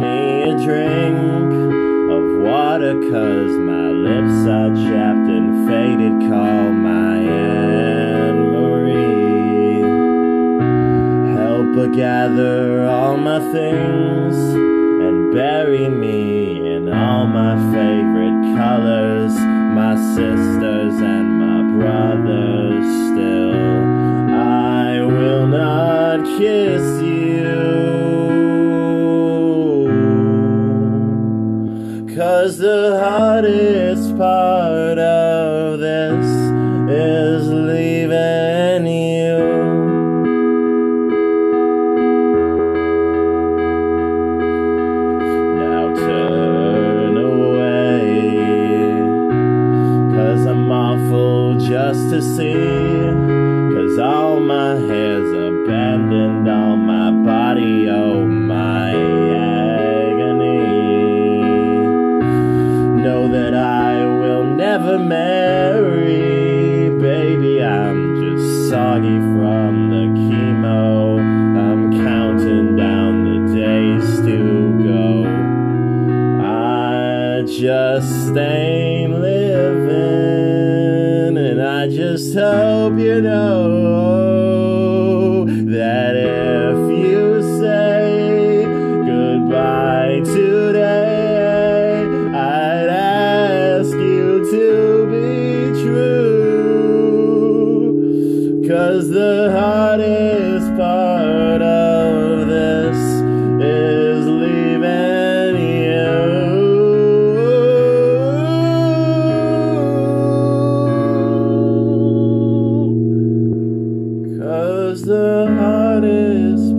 me a drink of water, cause my lips are chapped and faded. Call my Anne Marie. Help her gather all my things and bury me in all my favorite colors, my sisters and my brothers. Still, I will not kiss you. Cause the hardest part of this is leaving you. Now turn away. Cause I'm awful just to see. Cause all marry, baby. I'm just soggy from the chemo. I'm counting down the days to go. I just ain't living, and I just hope you know that if you Cause the hardest part of this is leaving you. Cause the hardest